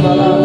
Bala.